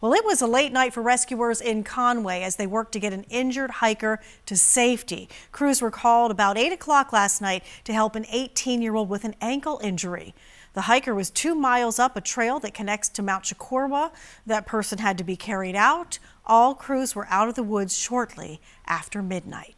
Well, it was a late night for rescuers in Conway as they worked to get an injured hiker to safety. Crews were called about 8 o'clock last night to help an 18 year old with an ankle injury. The hiker was two miles up a trail that connects to Mount Chocorua. That person had to be carried out. All crews were out of the woods shortly after midnight.